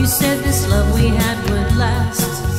You said this love we had would last.